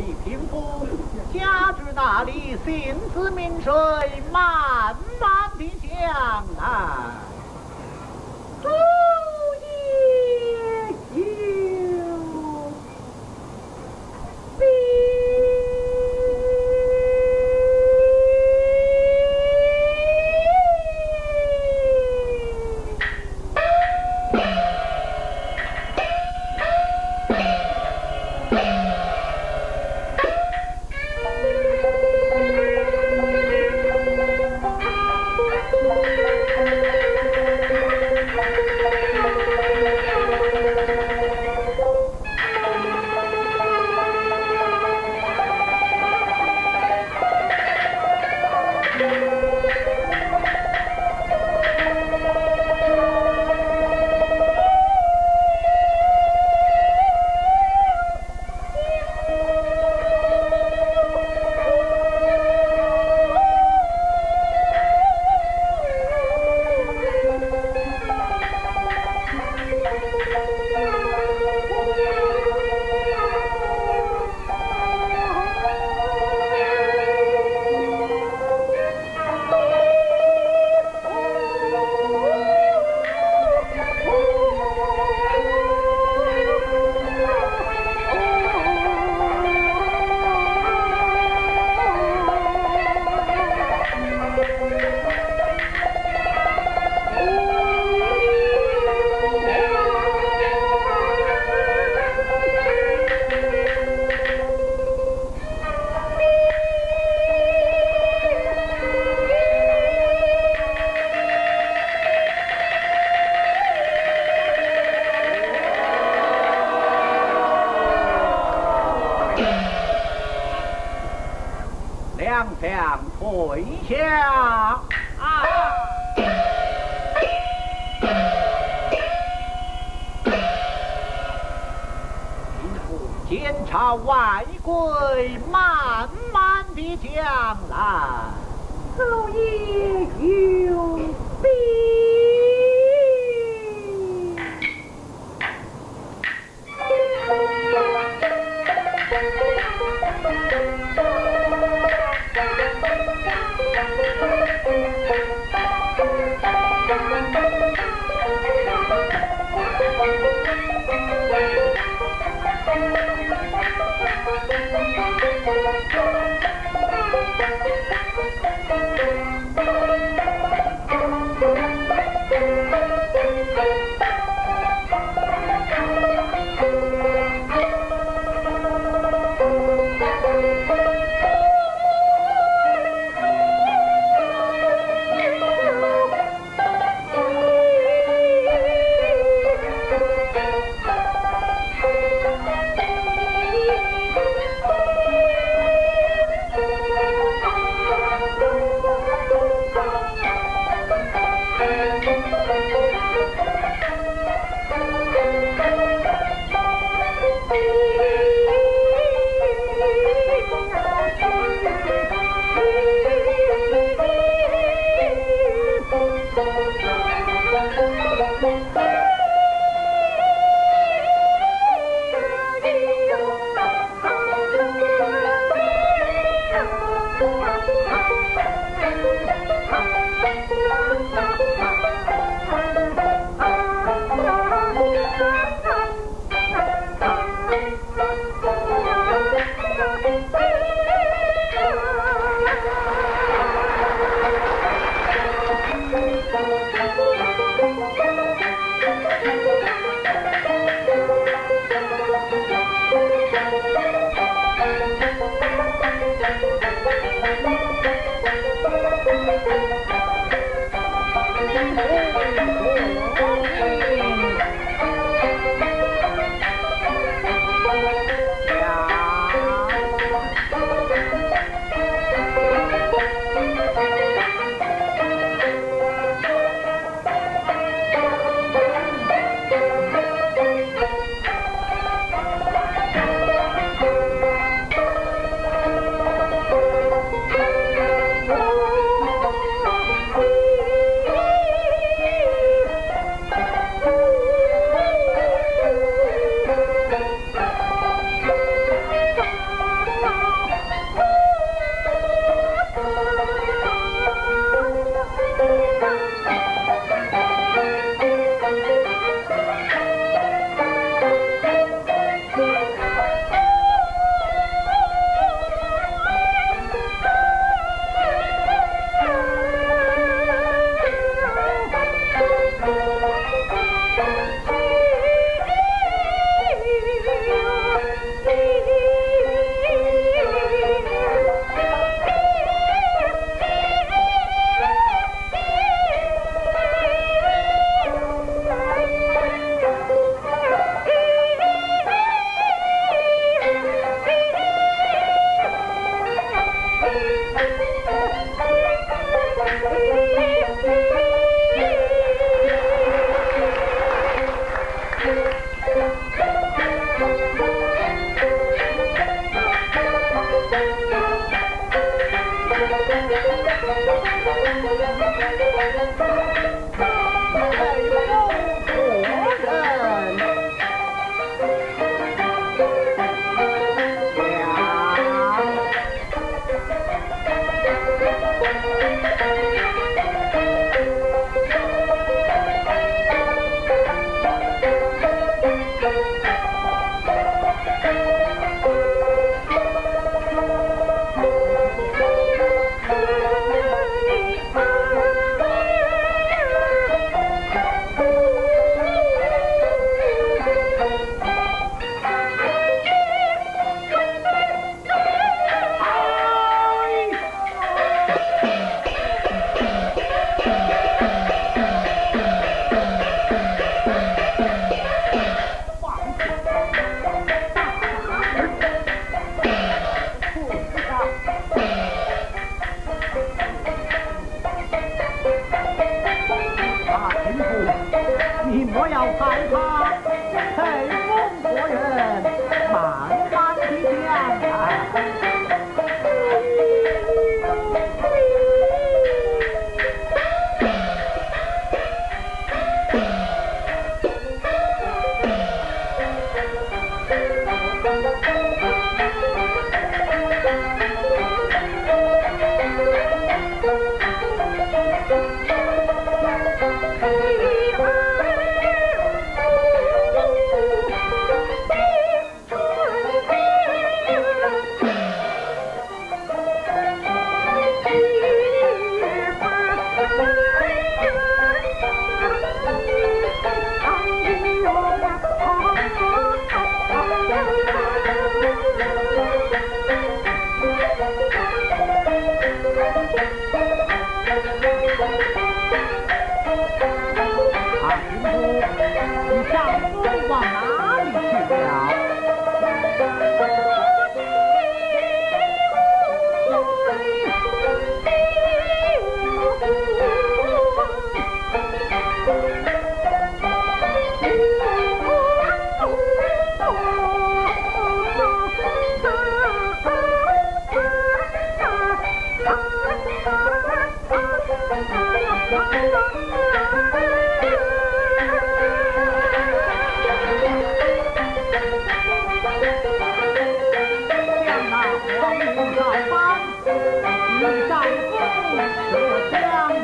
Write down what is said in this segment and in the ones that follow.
已平复，家之大理，心思明水，慢慢的将来。将退下。啊！天朝外鬼慢慢的将来，有兵。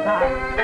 time.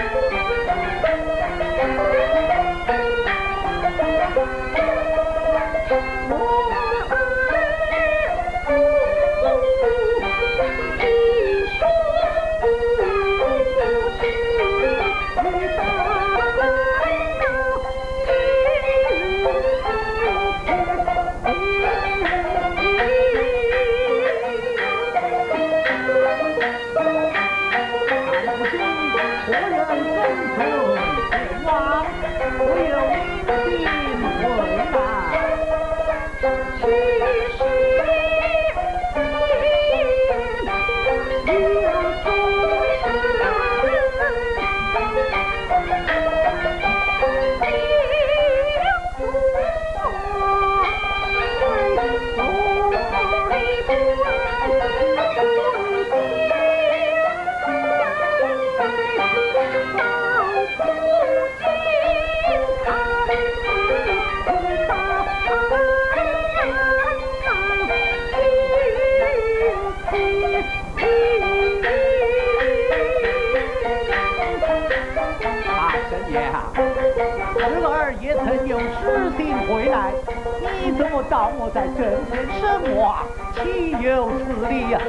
让我在阵中身亡，岂有此理呀？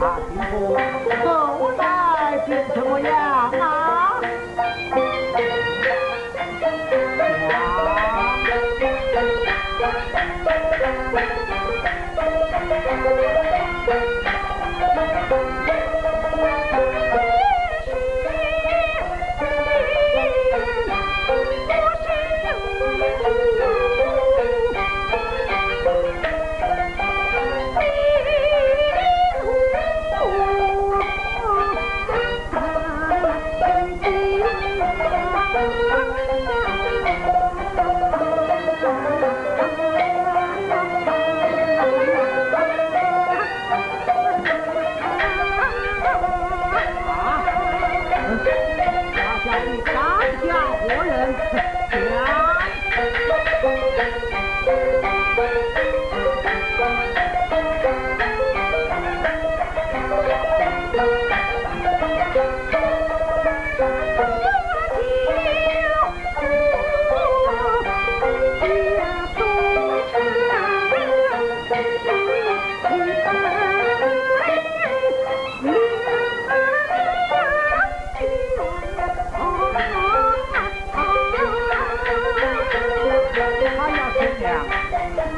阿清宫后来变什么样啊？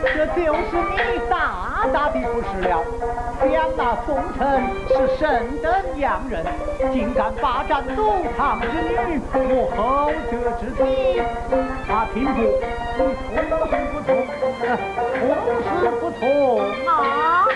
这就是你大大的不是了。想那宋城是圣德洋人竟敢霸占总堂之女我后德之妻他听出你恐是不同恐是不同啊。